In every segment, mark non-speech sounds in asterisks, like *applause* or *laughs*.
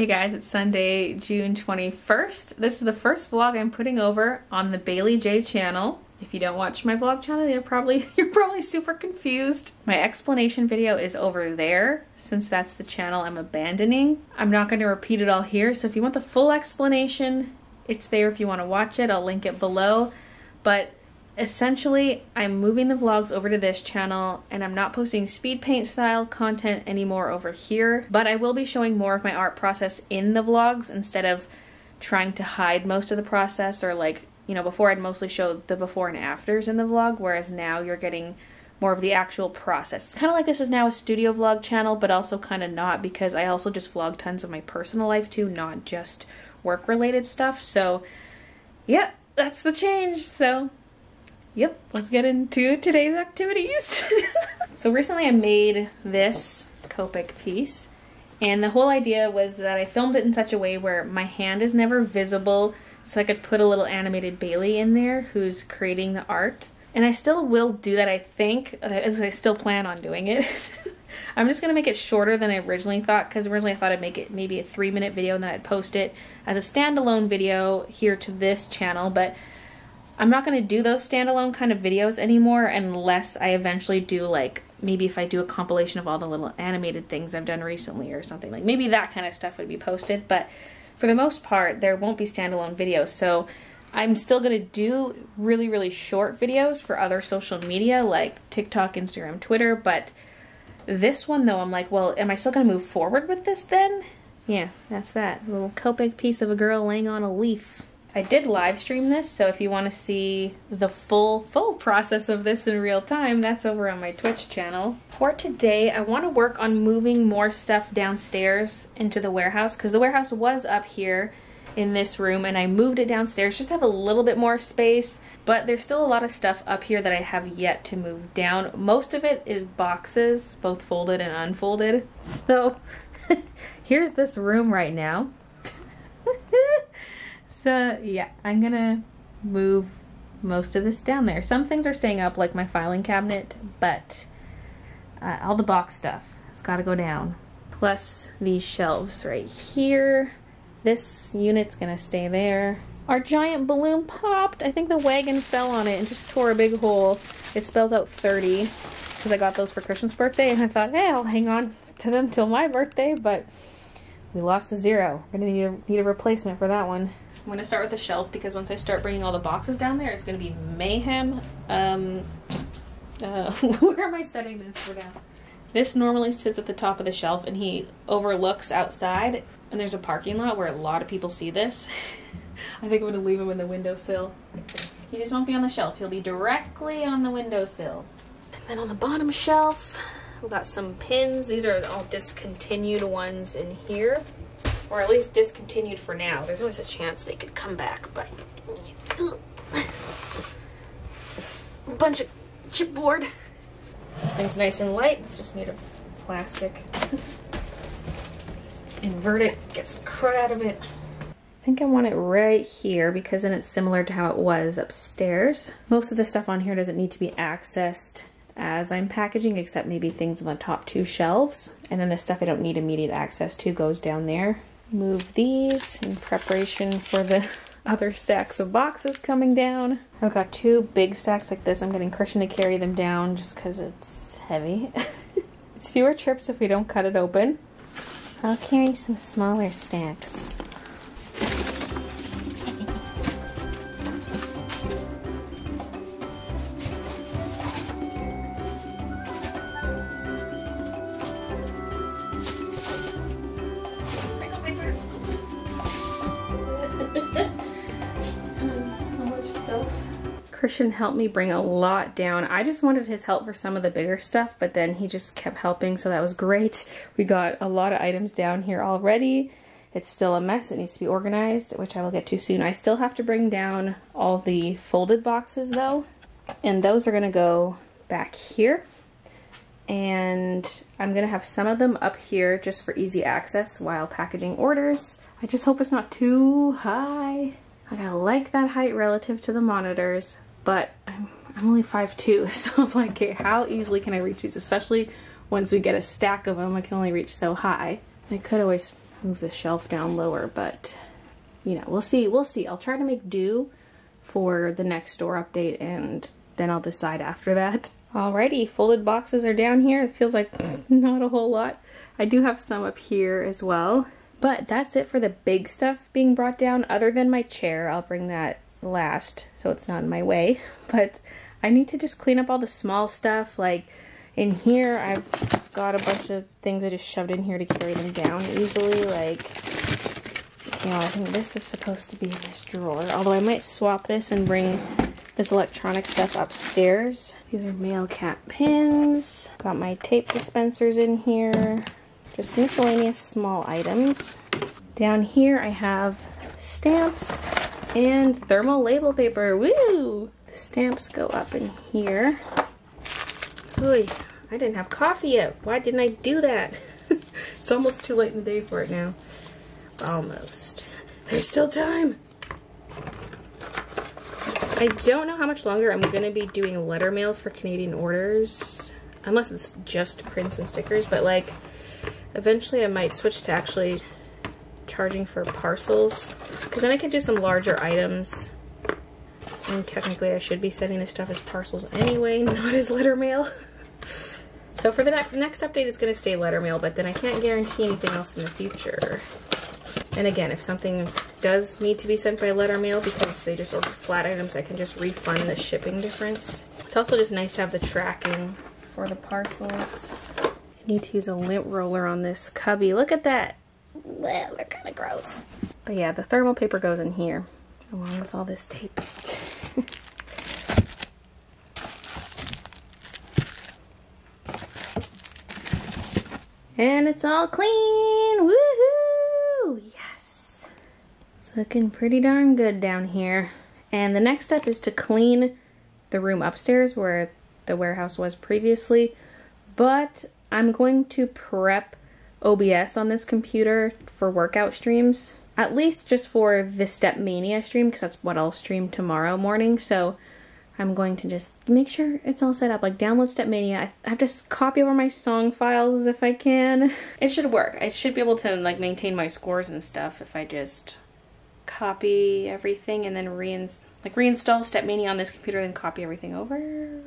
Hey guys, it's Sunday, June 21st. This is the first vlog I'm putting over on the Baylee Jae channel. If you don't watch my vlog channel, you're probably *laughs* you're probably super confused. My explanation video is over there since that's the channel I'm abandoning. I'm not going to repeat it all here, so if you want the full explanation, it's there if you want to watch it. I'll link it below. But essentially I'm moving the vlogs over to this channel and I'm not posting speed paint style content anymore over here but I will be showing more of my art process in the vlogs instead of trying to hide most of the process or like you know before I'd mostly show the before and afters in the vlog whereas now you're getting more of the actual process. It's kind of like this is now a studio vlog channel but also kind of not because I also just vlog tons of my personal life too not just work related stuff so yeah that's the change so Yep, let's get into today's activities. *laughs* so recently I made this Copic piece and the whole idea was that I filmed it in such a way where my hand is never visible so I could put a little animated Baylee in there who's creating the art. And I still will do that, I think, as I still plan on doing it. *laughs* I'm just to make it shorter than I originally thought because originally I thought I'd make it maybe a three minute video and then I'd post it as a standalone video here to this channel, but I'm not going to do those standalone kind of videos anymore unless I eventually do like maybe if I do a compilation of all the little animated things I've done recently or something like maybe that kind of stuff would be posted but for the most part there won't be standalone videos so I'm still going to do really really short videos for other social media like TikTok, Instagram, Twitter but this one though I'm like well am I still going to move forward with this then? Yeah that's that little Copic piece of a girl laying on a leaf. I did live stream this, so if you want to see the full, full process of this in real time, that's over on my Twitch channel. For today, I want to work on moving more stuff downstairs into the warehouse, because the warehouse was up here in this room, and I moved it downstairs just to have a little bit more space, but there's still a lot of stuff up here that I have yet to move down. Most of it is boxes, both folded and unfolded. So, *laughs* here's this room right now. *laughs* So yeah, I'm gonna move most of this down there. Some things are staying up like my filing cabinet, but uh, all the box stuff has got to go down. Plus these shelves right here. This unit's gonna stay there. Our giant balloon popped. I think the wagon fell on it and just tore a big hole. It spells out 30 because I got those for Christian's birthday and I thought, hey, I'll hang on to them till my birthday, but we lost the zero. We're gonna need a, need a replacement for that one. I'm to start with the shelf because once I start bringing all the boxes down there, it's to be mayhem. Um, *laughs* uh, *laughs* where am I setting this for now? This normally sits at the top of the shelf and he overlooks outside and there's a parking lot where a lot of people see this. *laughs* I think I'm to leave him in the windowsill. He just won't be on the shelf. He'll be directly on the windowsill. And then on the bottom shelf, we've got some pins. These are all discontinued ones in here or at least discontinued for now. There's always a chance they could come back, but *laughs* bunch of chipboard. This thing's nice and light. It's just made of plastic. *laughs* Invert it, get some crud out of it. I think I want it right here because then it's similar to how it was upstairs. Most of the stuff on here doesn't need to be accessed as I'm packaging except maybe things on the top two shelves. And then the stuff I don't need immediate access to goes down there move these in preparation for the *laughs* other stacks of boxes coming down. I've got two big stacks like this. I'm getting Christian to carry them down just because it's heavy. *laughs* it's fewer trips if we don't cut it open. I'll carry some smaller stacks. Christian helped me bring a lot down. I just wanted his help for some of the bigger stuff, but then he just kept helping, so that was great. *laughs* We got a lot of items down here already. It's still a mess. It needs to be organized, which I will get to soon. I still have to bring down all the folded boxes, though, and those are going to go back here. And I'm going to have some of them up here just for easy access while packaging orders. I just hope it's not too high. I like that height relative to the monitors, but I'm, I'm only 5'2", *laughs* so I'm like, okay, how easily can I reach these? Especially once we get a stack of them, I can only reach so high. I could always move the shelf down lower, but you know, we'll see. We'll see. I'll try to make do for the next store update and then I'll decide after that. *laughs* Alrighty, folded boxes are down here. It feels like *laughs* not a whole lot. I do have some up here as well. But that's it for the big stuff being brought down other than my chair. I'll bring that last so it's not in my way. *laughs* But I need to just clean up all the small stuff. Like in here, I've got a bunch of things I just shoved in here to carry them down easily. Like, you know, I think this is supposed to be in this drawer. Although I might swap this and bring this electronic stuff upstairs. These are male cat pins. Got my tape dispensers in here. Just miscellaneous small items. Down here I have stamps and thermal label paper. Woo! The stamps go up in here. Oy, I didn't have coffee yet. Why didn't I do that? *laughs* it's almost too late in the day for it now. Almost. There's still time. I don't know how much longer I'm going to be doing letter mail for Canadian orders. Unless it's just prints and stickers. But like, eventually I might switch to actually charging for parcels. Because then I can do some larger items. And technically I should be sending this stuff as parcels anyway, *laughs* not as letter mail. so for the ne next update it's going to stay letter mail, but then I can't guarantee anything else in the future. And again, if something does need to be sent by letter mail because they just ordered flat items, I can just refund the shipping difference. It's also just nice to have the tracking for the parcels. I need to use a lint roller on this cubby. Look at that. Well, they're kind of gross. But yeah, the thermal paper goes in here along with all this tape. *laughs* and it's all clean. Woohoo! Yes. It's looking pretty darn good down here. And the next step is to clean the room upstairs where the warehouse was previously. But I'm going to prep OBS on this computer for workout streams. At least just for the Step Mania stream, because that's what I'll stream tomorrow morning. So I'm going to just make sure it's all set up. Like download Step Mania. I have to copy over my song files if I can. *laughs* It should work. I should be able to like maintain my scores and stuff if I just copy everything and then reinst like reinstall Step Mania on this computer and copy everything over.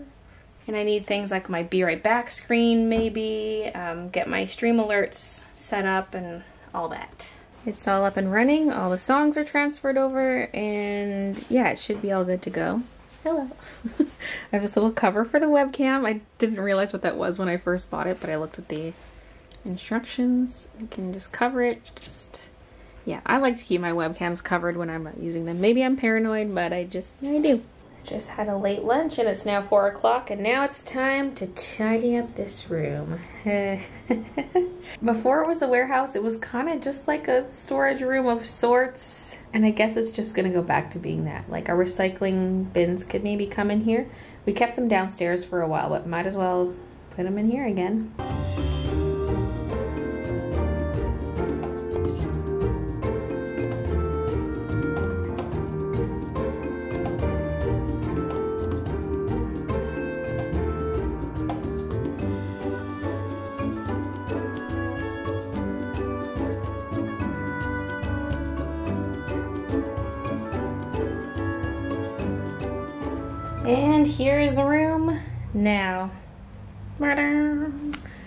And I need things like my Be Right Back screen, maybe, um, get my stream alerts set up and all that. It's all up and running, all the songs are transferred over, and yeah, it should be all good to go. Hello. *laughs* I have this little cover for the webcam. I didn't realize what that was when I first bought it, but I looked at the instructions. I can just cover it, just, yeah, I like to keep my webcams covered when I'm not using them. Maybe I'm paranoid, but I just, I do. Just had a late lunch and it's now four o'clock and now it's time to tidy up this room. *laughs* Before it was the warehouse, it was kind of just like a storage room of sorts. And I guess it's just gonna go back to being that. Like our recycling bins could maybe come in here. We kept them downstairs for a while, but might as well put them in here again.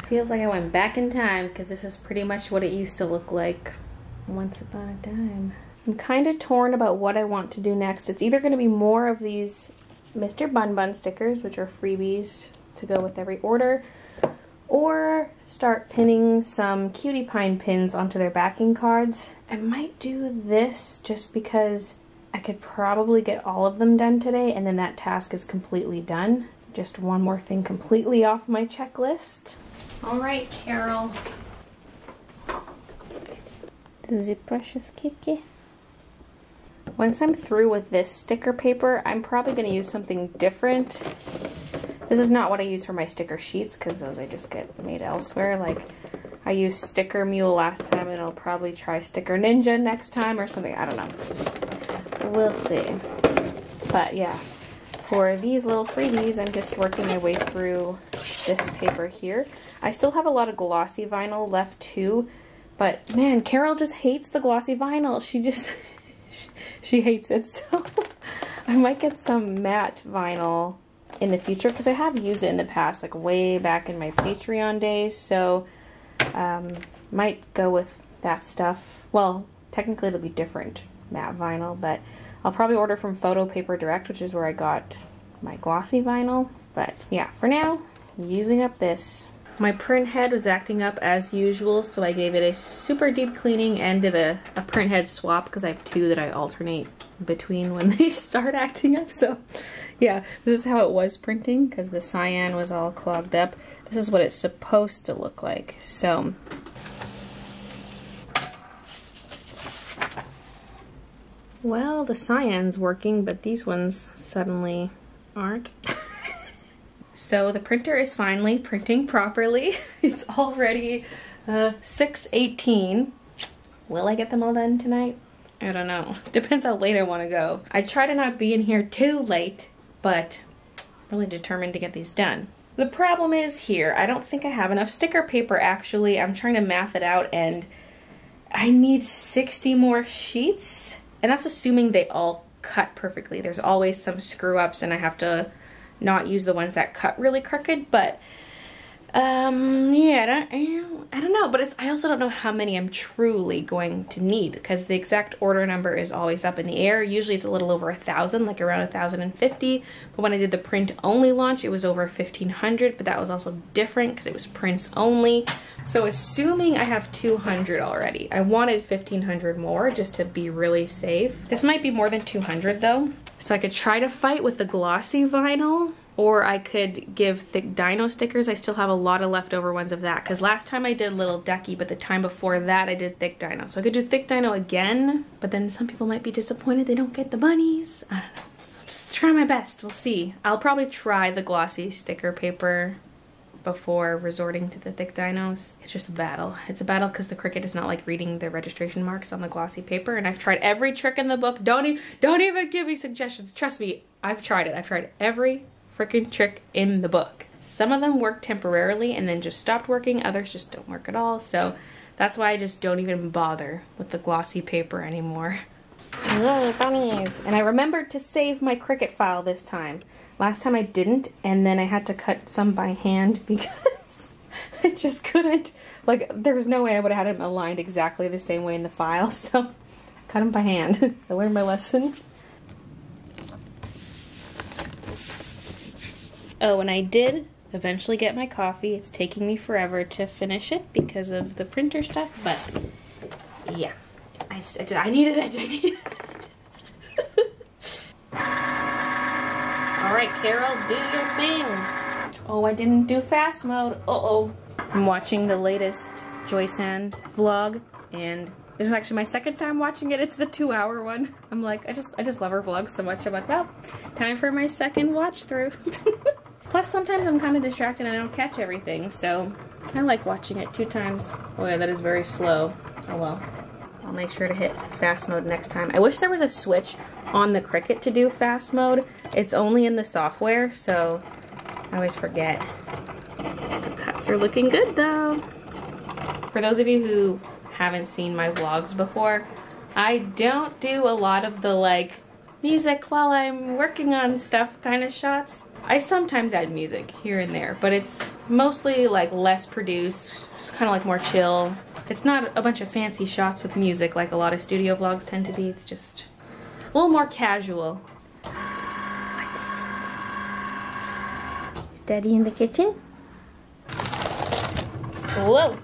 Feels like I went back in time because this is pretty much what it used to look like once upon a time. I'm kind of torn about what I want to do next. It's either going to be more of these Mr. Bun Bun stickers, which are freebies to go with every order, or start pinning some Cutie Pine pins onto their backing cards. I might do this just because I could probably get all of them done today and then that task is completely done. Just one more thing completely off my checklist. All right, Carol. This is a precious Kiki. Once I'm through with this sticker paper, I'm probably going to use something different. This is not what I use for my sticker sheets because those I just get made elsewhere. Like I used Sticker Mule last time and I'll probably try Sticker Ninja next time or something. I don't know. We'll see. But yeah, for these little freebies, I'm just working my way through this paper here. I still have a lot of glossy vinyl left too, But man, Carol just hates the glossy vinyl. She just, *laughs* she hates it. So *laughs* I might get some matte vinyl in the future because I have used it in the past, like way back in my Patreon days. So um, might go with that stuff. Well, technically it'll be different matte vinyl, but I'll probably order from Photo Paper Direct, which is where I got my glossy vinyl. But yeah, for now, using up this. My print head was acting up as usual, so I gave it a super deep cleaning and did a, a print head swap because I have two that I alternate between when *laughs* they start acting up. So yeah, this is how it was printing because the cyan was all clogged up. This is what it's supposed to look like. So well, the cyan's working, but these ones suddenly aren't. *laughs* so the printer is finally printing properly. *laughs* it's already uh, 6.18. Will I get them all done tonight? I don't know. *laughs* Depends how late I want to go. I try to not be in here too late, but I'm really determined to get these done. The problem is here, I don't think I have enough sticker paper actually. I'm trying to math it out and I need 60 more sheets. And that's assuming they all cut perfectly. There's always some screw ups and I have to not use the ones that cut really crooked, but um, yeah, I don't, I don't, know, but it's, I also don't know how many I'm truly going to need because the exact order number is always up in the air. Usually it's a little over a thousand, like around a thousand and fifty. But when I did the print only launch, it was over 1500, but that was also different because it was prints only. So assuming I have 200 already, I wanted 1500 more just to be really safe. This might be more than 200 though. So I could try to fight with the glossy vinyl or I could give thick dino stickers. I still have a lot of leftover ones of that because last time I did little ducky, but the time before that I did thick dino. So I could do thick dino again, but then some people might be disappointed they don't get the bunnies. I don't know. So just try my best. We'll see. I'll probably try the glossy sticker paper before resorting to the thick dinos. It's just a battle. It's a battle because the Cricut does not like reading the registration marks on the glossy paper and I've tried every trick in the book. Don't, e don't even give me suggestions. Trust me, I've tried it. I've tried every freaking trick in the book. Some of them work temporarily and then just stopped working. Others just don't work at all. So that's why I just don't even bother with the glossy paper anymore. *laughs* Yay, bunnies! And I remembered to save my Cricut file this time. Last time I didn't, and then I had to cut some by hand *laughs* because I just couldn't. Like, there was no way I would have had them aligned exactly the same way in the file, *laughs* so cut them by hand. I learned my lesson. Oh, and I did eventually get my coffee. It's taking me forever to finish it because of the printer stuff, but yeah. I, I, I needed it. I it. All right, Carol, do your thing. Oh, I didn't do fast mode. Uh-oh. I'm watching the latest Joysan vlog, and this is actually my second time watching it. It's the two hour one. I'm like, I just, I just love her vlogs so much. I'm like, well, time for my second watch through. *laughs* Plus, sometimes I'm kind of distracted and I don't catch everything, so I like watching it two times. Oh yeah, that is very slow. Oh well. I'll make sure to hit fast mode next time. I wish there was a switch on the Cricut to do fast mode. It's only in the software, so I always forget. The cuts are looking good though. For those of you who haven't seen my vlogs before, I don't do a lot of the like music while I'm working on stuff kind of shots. I sometimes add music here and there, but it's mostly like less produced, just kind of like more chill. It's not a bunch of fancy shots with music like a lot of studio vlogs tend to be. It's just a little more casual. Is Daddy in the kitchen? Whoa!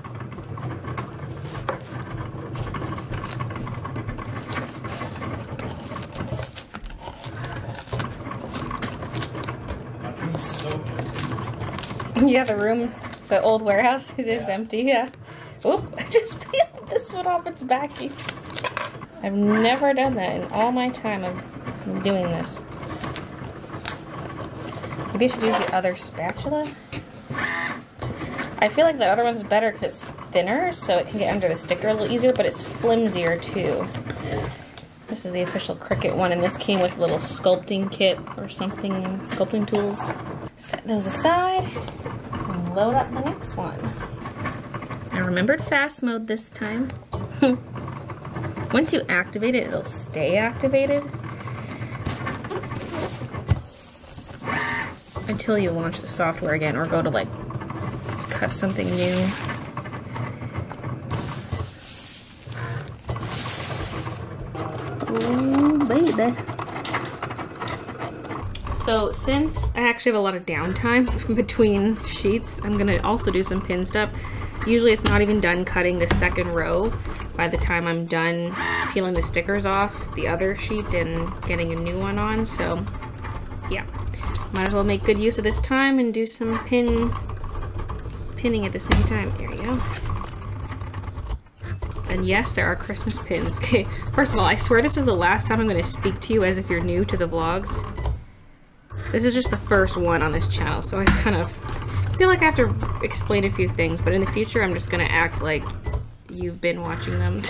*laughs* Yeah, the room, the old warehouse, *laughs* it is empty, yeah. Oop, *laughs* I just peeled this one off its backing. I've never done that in all my time of doing this. Maybe I should use the other spatula? I feel like the other one's better because it's thinner, so it can get under the sticker a little easier, but it's flimsier too. This is the official Cricut one, and this came with a little sculpting kit or something, sculpting tools. Set those aside load up the next one. I remembered fast mode this time. *laughs* Once you activate it, it'll stay activated. Until you launch the software again or go to like cut something new. Ooh, baby. So since I actually have a lot of downtime *laughs* between sheets, I'm gonna also do some pin stuff. Usually it's not even done cutting the second row by the time I'm done peeling the stickers off the other sheet and getting a new one on. So yeah, might as well make good use of this time and do some pin pinning at the same time. There you go. And yes, there are Christmas pins. *laughs* Okay, first of all, I swear this is the last time I'm going to speak to you as if you're new to the vlogs. This is just the first one on this channel, so I kind of feel like I have to explain a few things, but in the future I'm just to act like you've been watching them.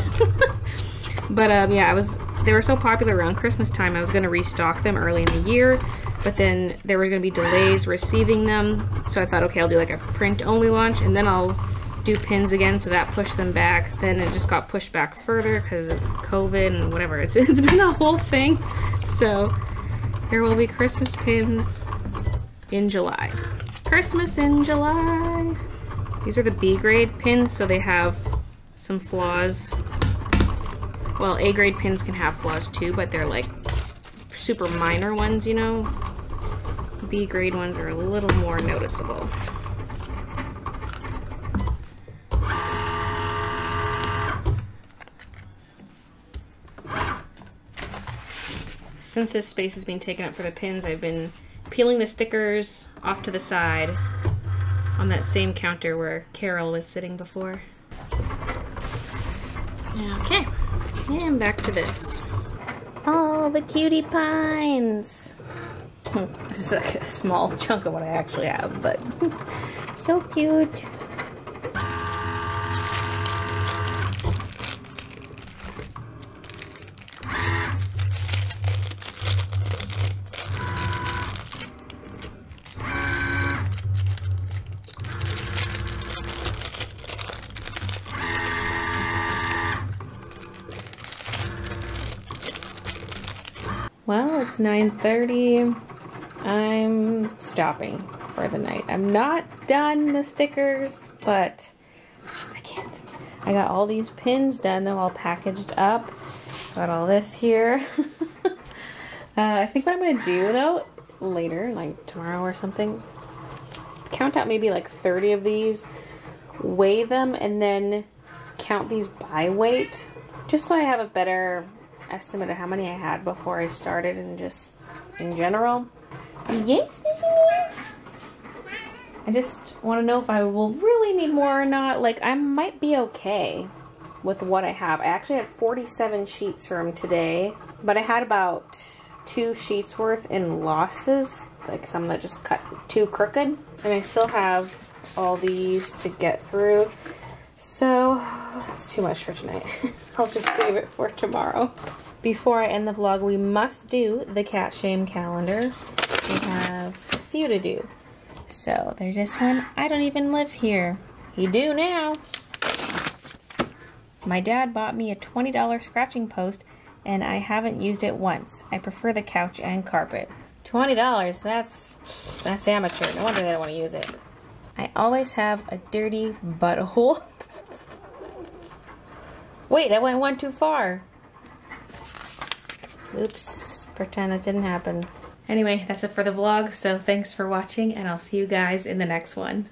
*laughs* but um, yeah, I was they were so popular around Christmas time, I was to restock them early in the year, but then there were to be delays receiving them, so I thought, okay, I'll do like a print-only launch, and then I'll do pins again, so that pushed them back. Then it just got pushed back further because of COVID and whatever. It's, *laughs* it's been a whole thing. So there will be Christmas pins in July. Christmas in July. These are the B grade pins, so they have some flaws. Well, A grade pins can have flaws too, but they're like super minor ones, you know? B grade ones are a little more noticeable. Since this space is being taken up for the pins, I've been peeling the stickers off to the side on that same counter where Carol was sitting before. Okay, and back to this. Oh, the cutie pines. *laughs* This is like a small chunk of what I actually have, but So cute. Thirty. I'm stopping for the night. I'm not done the stickers, but I can't. I got all these pins done. They're all packaged up. Got all this here. *laughs* uh, I think what I'm gonna do though later, like tomorrow or something, count out maybe like 30 of these, weigh them, and then count these by weight, just so I have a better estimate of how many I had before I started and just in general. Yes, I just want to know if I will really need more or not. Like, I might be okay with what I have. I actually had 47 sheets from today, but I had about two sheets worth in losses. Like some that just cut too crooked. And I still have all these to get through. So, that's too much for tonight. *laughs* I'll just save it for tomorrow. Before I end the vlog, we must do the cat shame calendar. We have a few to do. So, there's this one. I don't even live here. You do now. My dad bought me a $20 scratching post and I haven't used it once. I prefer the couch and carpet. $20, that's that's amateur. No wonder they don't want to use it. I always have a dirty butthole. *laughs* Wait, I went one too far. Oops, pretend that didn't happen. Anyway, that's it for the vlog, so thanks for watching, and I'll see you guys in the next one.